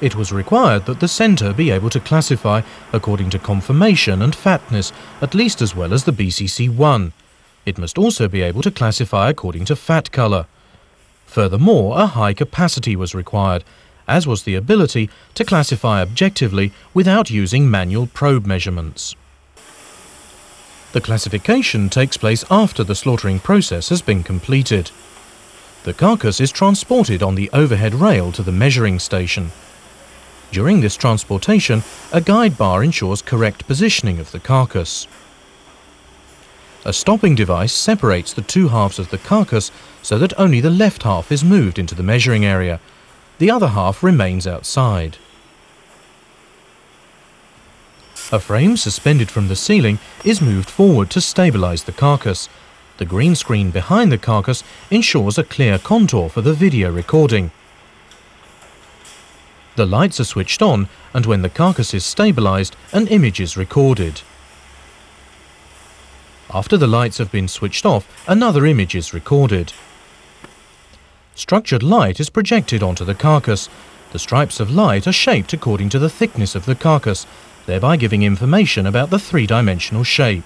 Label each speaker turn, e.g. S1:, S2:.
S1: It was required that the centre be able to classify according to conformation and fatness at least as well as the BCC1. It must also be able to classify according to fat colour. Furthermore, a high capacity was required, as was the ability to classify objectively without using manual probe measurements. The classification takes place after the slaughtering process has been completed. The carcass is transported on the overhead rail to the measuring station. During this transportation, a guide bar ensures correct positioning of the carcass. A stopping device separates the two halves of the carcass so that only the left half is moved into the measuring area. The other half remains outside. A frame suspended from the ceiling is moved forward to stabilise the carcass. The green screen behind the carcass ensures a clear contour for the video recording. The lights are switched on and when the carcass is stabilised, an image is recorded. After the lights have been switched off, another image is recorded. Structured light is projected onto the carcass. The stripes of light are shaped according to the thickness of the carcass thereby giving information about the three-dimensional shape.